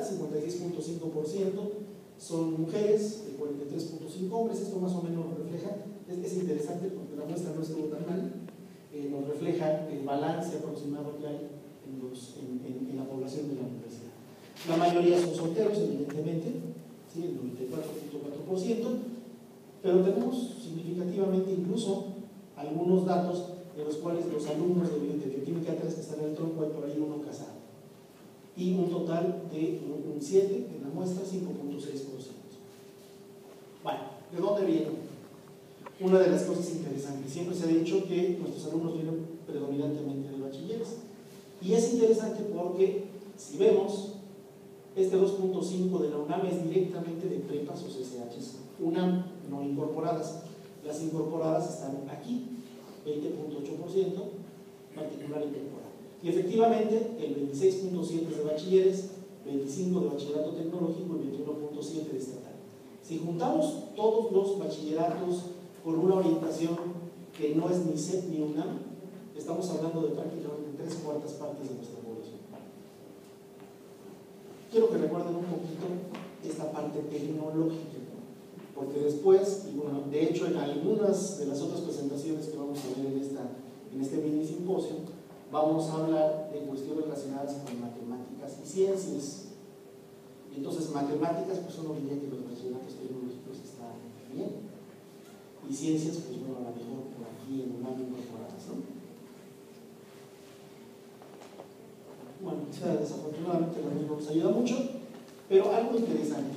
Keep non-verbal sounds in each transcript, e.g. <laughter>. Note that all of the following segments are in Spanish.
mitad, 56.5% son mujeres, 43.5 hombres, esto más o menos refleja, es, interesante porque la muestra no estuvo tan mal, eh, nos refleja el balance aproximado que hay en, la población de la universidad. La mayoría son solteros, evidentemente, el 94.4%, pero tenemos significativamente incluso algunos datos de los cuales los alumnos de, bioquímica 3 que están en el tronco hay por ahí uno casado. Y un total de un 7 en la muestra, 5.6%. Bueno, ¿de dónde viene? Una de las cosas interesantes, siempre se ha dicho que nuestros alumnos vienen predominantemente de bachilleres. Y es interesante porque si vemos, este 2.5 de la UNAM es directamente de prepas o CCHs. UNAM no incorporadas. Las incorporadas están aquí, 20.8%, particular incorporado. Y efectivamente, el 26.7 de bachilleres, 25 de bachillerato tecnológico y 21.7 de estatal. Si juntamos todos los bachilleratos con una orientación que no es ni CEP ni UNAM, estamos hablando de prácticamente tres cuartas partes de nuestra población. Quiero que recuerden un poquito esta parte tecnológica porque después, de hecho en algunas de las otras presentaciones que vamos a ver en, esta, en este mini simposio, vamos a hablar de cuestiones relacionadas con matemáticas y ciencias. entonces, matemáticas, pues uno diría que los bachilleratos tecnológicos están bien. Y ciencias, pues bueno, a lo mejor por aquí en un año incorporadas, ¿no? Bueno, desafortunadamente no nos ayuda mucho, pero algo interesante.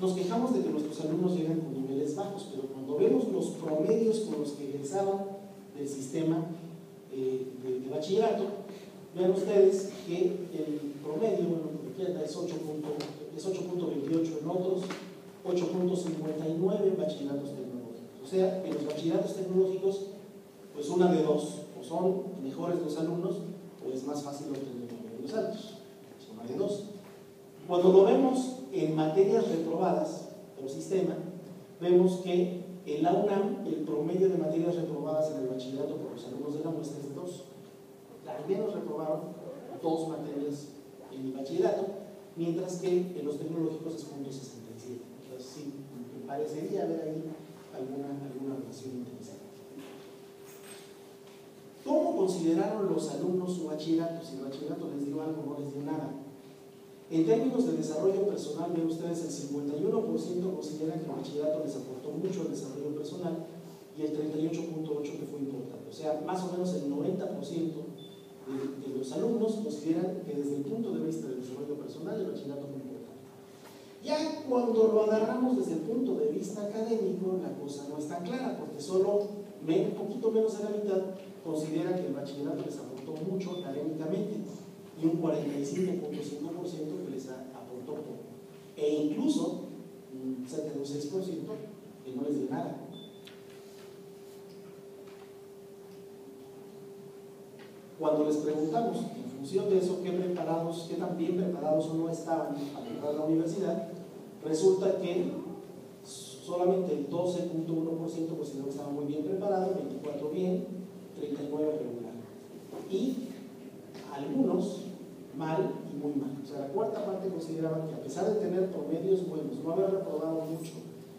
Nos quejamos de que nuestros alumnos llegan con niveles bajos, pero cuando vemos los promedios con los que egresaban del sistema bachillerato, vean ustedes que el promedio, bueno, es 8.28 en otros, 8.59 en bachilleratos tecnológicos. O sea, en los bachilleratos tecnológicos, pues una de dos, o son mejores los alumnos, o es más fácil obtener los altos. Una de dos. Cuando lo vemos en materias reprobadas por sistema, vemos que en la UNAM el promedio de materias reprobadas en el bachillerato por los alumnos de la muestra es 2. También nos reprobaron dos materias en el bachillerato, mientras que en los tecnológicos es 0.67. Entonces sí, me parecería haber ahí alguna, alguna relación interesante. ¿Cómo consideraron los alumnos su bachillerato? Si el bachillerato les dio algo, no les dio nada. En términos de desarrollo personal, ven ustedes, el 51% considera que el bachillerato les aportó mucho al desarrollo personal y el 38.8% que fue importante. O sea, más o menos el 90% de, los alumnos consideran que desde el punto de vista del desarrollo personal el bachillerato fue importante. Ya cuando lo agarramos desde el punto de vista académico, la cosa no está clara, porque solo un poquito menos de la mitad considera que el bachillerato les aportó mucho académicamente y un 45.5% que les aportó poco. E incluso un 76% que no les dio nada. Cuando les preguntamos, en función de eso, qué preparados, qué tan bien preparados o no estaban para entrar a la universidad, resulta que solamente el 12.1% consideró que estaban muy bien preparados, 24 bien, 39 regular. Y algunos mal y muy mal. O sea, la cuarta parte consideraba que a pesar de tener promedios buenos, no haber reprobado mucho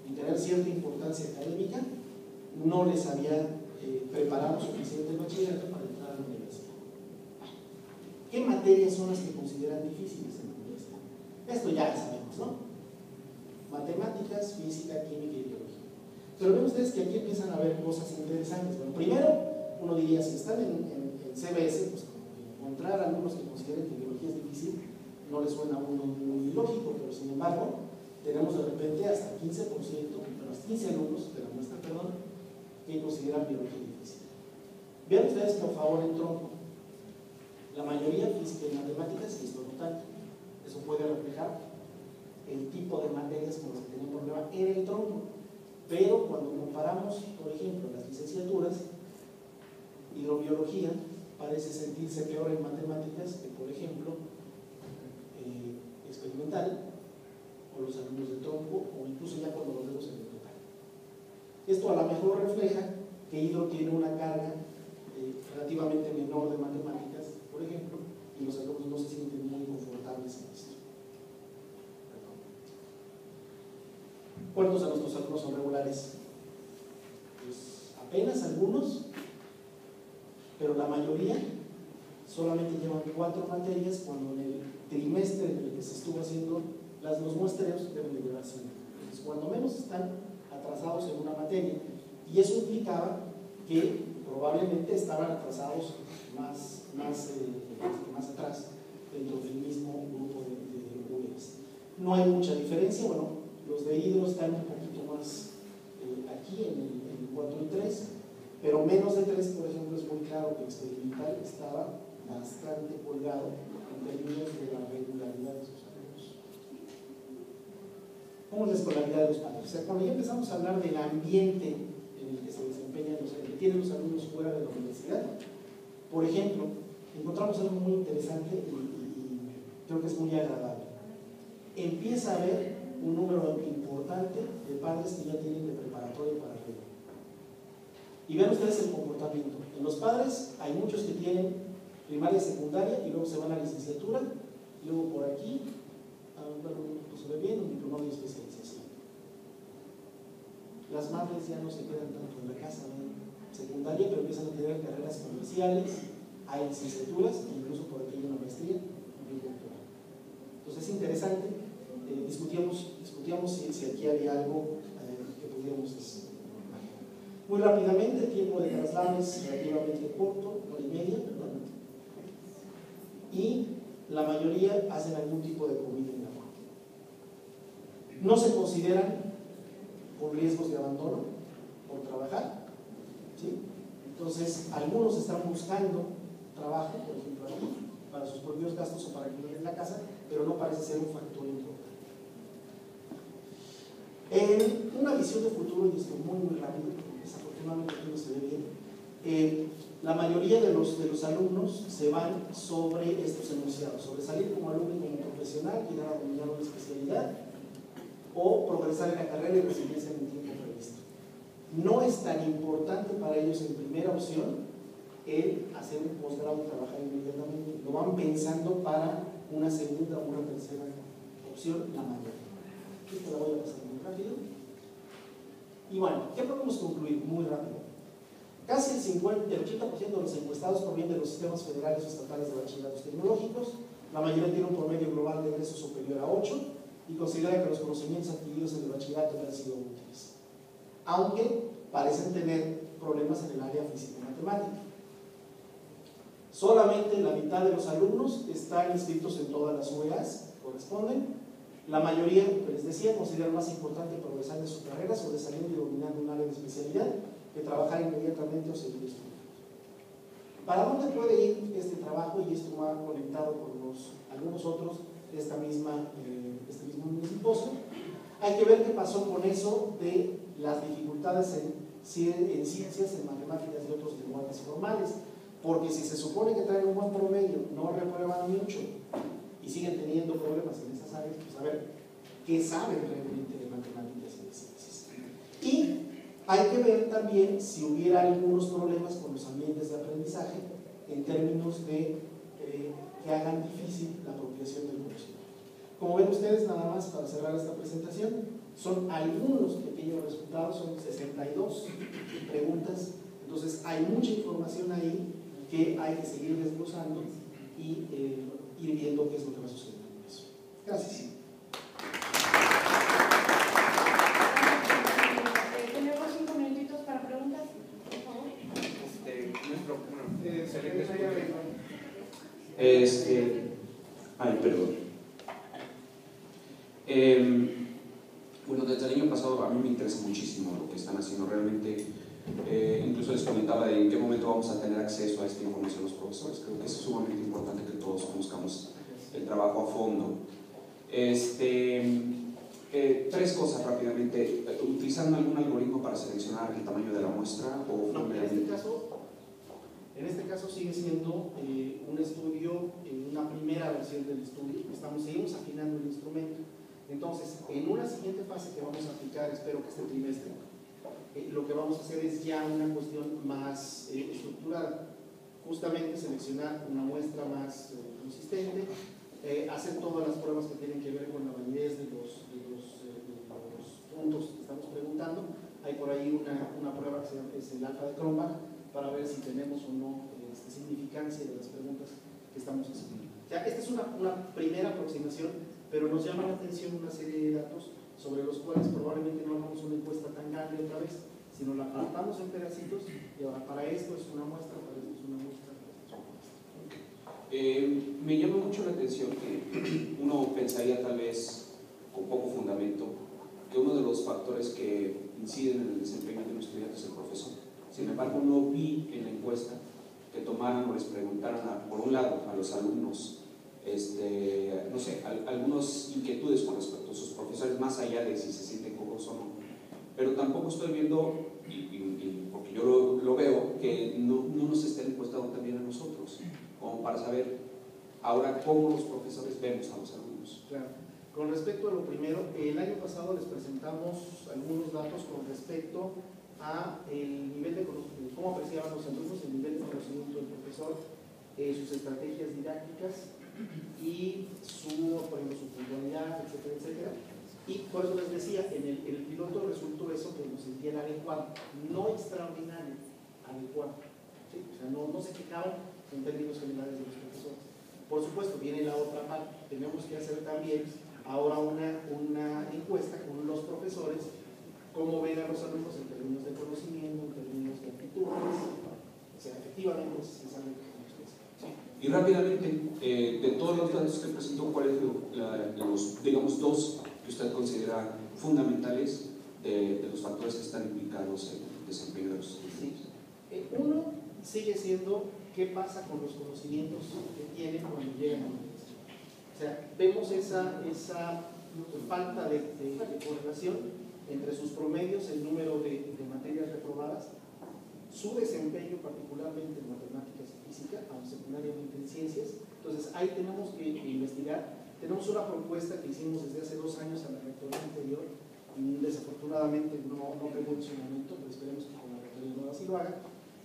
y tener cierta importancia académica, no les había eh, preparado suficiente el bachillerato para entrar a la universidad. ¿Qué materias son las que consideran difíciles en la universidad? Esto ya lo sabemos, ¿no? Matemáticas, física, química y biología. Pero ven ustedes que aquí empiezan a haber cosas interesantes. Bueno, primero, uno diría, si están en, en, en CBS, pues encontrar algunos que consideren que biología es difícil, no les suena a uno muy lógico, pero sin embargo, tenemos de repente hasta 15%, de los 15 alumnos de la muestra, perdón, que consideran biología difícil. Vean ustedes, por favor, tronco. La mayoría física y matemáticas, y esto no tanto. Eso puede reflejar el tipo de materias con las que tienen problema en el tronco. Pero cuando comparamos, por ejemplo, las licenciaturas, hidrobiología, parece sentirse peor en matemáticas que, por ejemplo, eh, experimental, o los alumnos de tronco, o incluso ya cuando los vemos en el total. Esto a lo mejor refleja que hidro tiene una carga eh, relativamente menor de matemáticas, ¿Cuántos de nuestros alumnos son regulares? Pues apenas algunos, pero la mayoría solamente llevan cuatro materias cuando en el trimestre en el que se estuvo haciendo las, los muestreos deben de llevar cinco. Entonces, cuando menos están atrasados en una materia. Y eso implicaba que probablemente estaban atrasados más, más, eh, más atrás dentro del mismo grupo de, de No hay mucha diferencia, bueno, los de hidro están un poquito más eh, aquí en el, en el 4 y 3, pero menos de 3, por ejemplo, es muy claro que experimental estaba bastante colgado en términos de la regularidad de sus alumnos. ¿Cómo es la escolaridad de los padres? O sea, cuando ya empezamos a hablar del ambiente en el que se desempeñan los, que tienen los alumnos fuera de la universidad, por ejemplo, encontramos algo muy interesante y creo que es muy agradable. Empieza a haber un número importante de padres que ya tienen de preparatoria para arriba. Y vean ustedes el comportamiento. En los padres hay muchos que tienen primaria, secundaria, y luego se van a licenciatura, y luego por aquí, pues se ve bien, un diploma de especialización. Las madres ya no se quedan tanto en la casa de secundaria, pero empiezan a tener carreras comerciales, hay licenciaturas, incluso por aquí hay una maestría, un. Entonces es interesante, eh, discutíamos, discutíamos si, aquí había algo eh, que pudiéramos decir. Muy rápidamente, el tiempo de traslado es relativamente corto, hora y media, y la mayoría hacen algún tipo de comida en la No se consideran con riesgos de abandono por trabajar. Entonces, algunos están buscando trabajo, por ejemplo, aquí, para sus propios gastos o para que en la casa, pero no parece ser un factor importante. En una visión de futuro, y esto muy, muy rápido, desafortunadamente no se ve bien, eh, la mayoría de los, de los alumnos se van sobre estos enunciados, sobre salir como alumno y como profesional, ir a dominar una especialidad o progresar en la carrera y recibirse en el tiempo previsto. No es tan importante para ellos en primera opción el hacer un posgrado y trabajar inmediatamente. Lo van pensando para una segunda o una tercera opción, la mayoría. Esta la voy a pasar muy rápido. Y bueno, ¿qué podemos concluir? Muy rápido. Casi el, 50, el 80% de los encuestados provienen de los sistemas federales o estatales de bachilleratos tecnológicos. La mayoría tiene un promedio global de ingreso superior a 8 y considera que los conocimientos adquiridos en el bachillerato han sido útiles. Aunque parecen tener problemas en el área físico-matemática. Solamente la mitad de los alumnos están inscritos en todas las UEAs que corresponden. La mayoría, como les decía, considera más importante progresar en su carrera, sobresaliendo y dominando un área de especialidad de trabajar inmediatamente o seguir estudiando. ¿Para dónde puede ir este trabajo? Y esto va conectado con los, algunos otros de esta misma, eh, este mismo simposio. Hay que ver qué pasó con eso de las dificultades en, en ciencias, en matemáticas y otros lenguajes formales. Porque si se supone que traen un buen promedio, no reprueban mucho y siguen teniendo problemas en esas áreas, pues a ver, ¿qué saben realmente de matemáticas y de ciencias? Y hay que ver también si hubiera algunos problemas con los ambientes de aprendizaje en términos de eh, que hagan difícil la apropiación del conocimiento. Como ven ustedes, nada más para cerrar esta presentación, son algunos pequeños resultados, son 62 preguntas, entonces hay mucha información ahí que hay que seguir desglosando y eh, ir viendo qué es lo que va a suceder con eso. Gracias. Este, ay, perdón. Em, bueno, desde el año pasado a mí me interesa muchísimo lo que están haciendo realmente. Eh, incluso les comentaba en qué momento vamos a tener acceso a esta información los profesores. Creo que es sumamente importante que todos conozcamos el trabajo a fondo. Este, eh, tres cosas rápidamente. ¿Utilizando algún algoritmo para seleccionar el tamaño de la muestra? O no, en este caso en este caso sigue siendo eh, un estudio, en una primera versión del estudio, estamos, seguimos afinando el instrumento. Entonces, en una siguiente fase que vamos a aplicar, espero que este trimestre, eh, lo que vamos a hacer es ya una cuestión más eh, estructurada. Justamente seleccionar una muestra más consistente, hacer todas las pruebas que tienen que ver con la validez de los, de los, de los puntos una, una prueba que es el alfa de Cronbach para ver si tenemos o no este, significancia de las preguntas que estamos haciendo. Esta es una, una primera aproximación, pero nos llama la atención una serie de datos sobre los cuales probablemente no hagamos una encuesta tan grande otra vez, sino la apartamos en pedacitos y ahora para esto es una muestra, para esto es una muestra, para esto es una muestra. Eh, me llama mucho la atención que <clears throat> uno pensaría tal vez con poco fundamento que uno de los factores que inciden en el desempeño de un estudiante es el profesor. Sin embargo, no vi en la encuesta que tomaran o les preguntaran, por un lado, a los alumnos, este, no sé, al, algunas inquietudes con respecto a sus profesores, más allá de si se sienten cómodos o no. Pero tampoco estoy viendo, y, porque yo lo, lo, veo, que no, no nos estén encuestando también a nosotros, como para saber ahora cómo los profesores vemos a los alumnos. Claro. Con respecto a lo primero, el año pasado les presentamos algunos datos con respecto a el nivel de cómo apreciaban los alumnos el nivel de conocimiento del profesor, eh, sus estrategias didácticas y su, por ejemplo, su puntualidad, etcétera, etcétera. Y por eso les decía, en el, en el piloto resultó eso que nos sentían adecuado, no extraordinario, adecuado. ¿sí? O sea, no, no se quejaban en términos generales de los profesores. Por supuesto, viene la otra parte, tenemos que hacer también ahora una, una encuesta con los profesores, cómo ven a los alumnos en términos de conocimiento, en términos de actitudes, o sea, efectivamente se sabe y rápidamente, eh, de todos los datos que presentó, ¿cuáles son los, digamos, dos que usted considera fundamentales de, de, los factores que están implicados en el desempeño de los estudiantes? Sí. Eh, uno sigue siendo qué pasa con los conocimientos que tienen cuando llegan a la universidad. O sea, vemos esa, esa falta de, correlación entre sus promedios, el número de, de materias reprobadas, su desempeño particularmente en matemáticas y física, aunque secundariamente en ciencias. Entonces ahí tenemos que investigar. Tenemos una propuesta que hicimos desde hace dos años a la rectoría anterior y desafortunadamente no, no pegó en su momento, pero esperemos que con la rectoría nueva sí lo haga,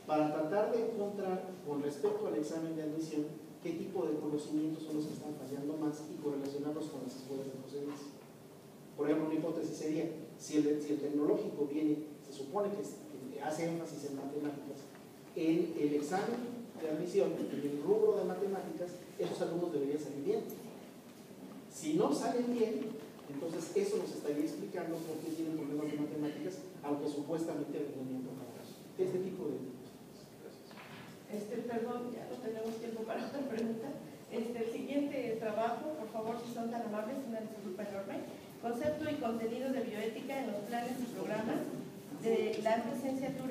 para tratar de encontrar con respecto al examen de admisión qué tipo de conocimientos son los que están fallando más y correlacionarlos con las escuelas de procedencia. Por ejemplo, una hipótesis sería, si el, tecnológico viene, se supone que, que hace énfasis en matemáticas, en el examen de admisión, en el rubro de matemáticas, esos alumnos deberían salir bien. Si no salen bien, entonces eso nos estaría explicando por qué tienen problemas de matemáticas, aunque supuestamente el rendimiento Este tipo de este, perdón, ya no tenemos tiempo para otra pregunta. Este, el siguiente trabajo, por favor, si son tan amables, una disculpa enorme. Concepto y contenido de bioética en los planes y programas de la licenciatura.